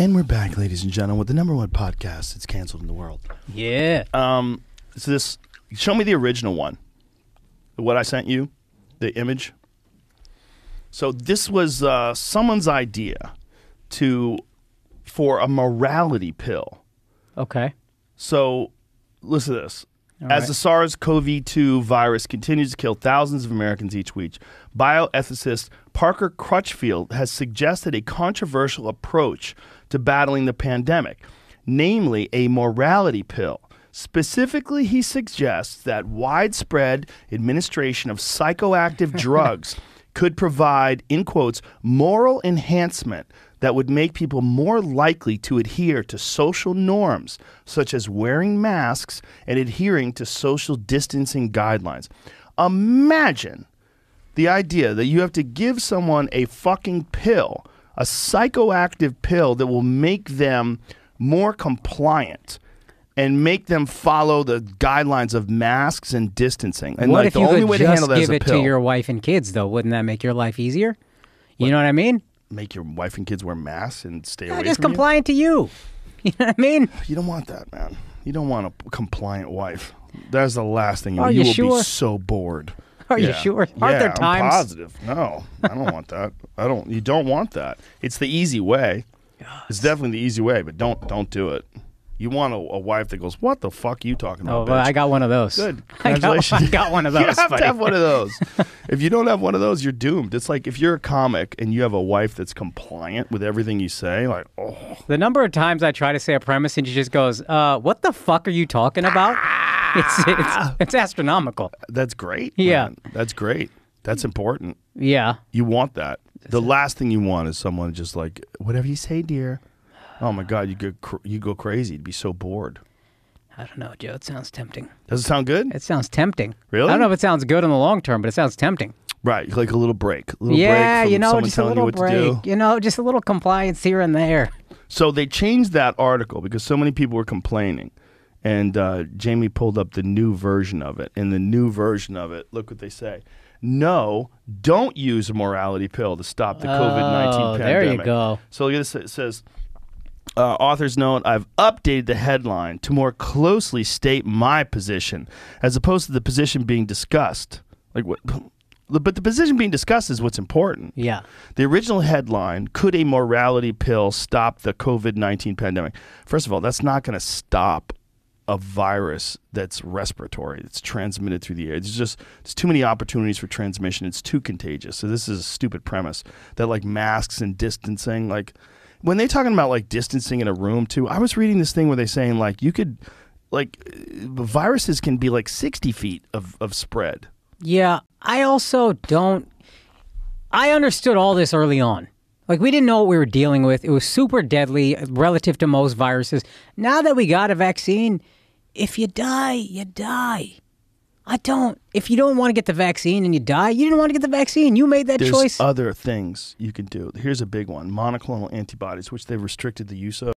And we're back, ladies and gentlemen, with the number one podcast. that's canceled in the world. Yeah. Um, so this, show me the original one. What I sent you, the image. So this was uh, someone's idea to for a morality pill. Okay. So listen to this. All As right. the SARS CoV 2 virus continues to kill thousands of Americans each week, bioethicist Parker Crutchfield has suggested a controversial approach to battling the pandemic, namely a morality pill. Specifically, he suggests that widespread administration of psychoactive drugs could provide, in quotes, moral enhancement that would make people more likely to adhere to social norms, such as wearing masks and adhering to social distancing guidelines. Imagine the idea that you have to give someone a fucking pill, a psychoactive pill that will make them more compliant and make them follow the guidelines of masks and distancing. And what like if the you only could way to just handle that is give a it pill. to your wife and kids, though? Wouldn't that make your life easier? You know what I mean? make your wife and kids wear masks and stay away just from compliant to you. You know what I mean? you. You don't want that, man. You don't want a compliant wife. That's the last thing you. Are you you will sure? be so bored. Are you sure? Aren't yeah, there I'm positive. No, I don't want that. I don't. You don't want that. It's the easy way. It's definitely the easy way, but don't don't do it. You want a, a wife that goes, "What the fuck are you talking Oh, about?" well, bitch?" I got one of those. Good. I got, Congratulations. I got one of those. you have buddy. to have one of those. if you don't have one of those, you're doomed. It's like if you're a comic and you have a wife that's compliant with everything you say, like, oh, The number of times I try to say a premise and she just goes, uh, "What the fuck are you talking about?" It's it's, ah. it's astronomical. that's great. Yeah. man. That's great. That's important. Yeah. You want that. The last thing you want is someone just like, whatever you say, dear. Oh my God, you go cr- you go crazy. You'd be so bored. I don't know, Joe. It sounds tempting. Does it sound good? It sounds tempting. Really? I don't know if it sounds good in the long term, but it sounds tempting. Right, like a little break. A little yeah, break from you know, just a little you break. You know, just a little compliance here and there. So they changed that article because so many people were complaining. And uh, Jamie pulled up the new version of it. In the new version of it, look what they say. No, don't use a morality pill to stop the COVID 19 Oh, pandemic. there you go. So look at this. It says, uh, author's note I've updated the headline to more closely state my position as opposed to the position being discussed. Like what? But the position being discussed is what's important. Yeah. The original headline Could a morality pill stop the COVID 19 pandemic? First of all, that's not going to stop a virus that's respiratory, it's transmitted through the air. There's just there's too many opportunities for transmission. It's too contagious. So this is a stupid premise that like masks and distancing, like when they talking about like distancing in a room too. I was reading this thing where they saying like you could like uh, viruses can be like 60 feet of, of spread. Yeah. I also don't. I understood all this early on. Like, we didn't know what we were dealing with. It was super deadly relative to most viruses. Now that we got a vaccine, if you die, you die. I don't. If you don't want to get the vaccine and you die, you didn't want to get the vaccine. You made that There's choice. other things you can do. Here's a big one monoclonal antibodies, which they've restricted the use of.